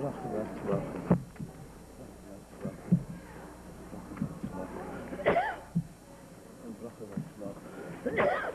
Lachen, lachen, lachen. Yeah.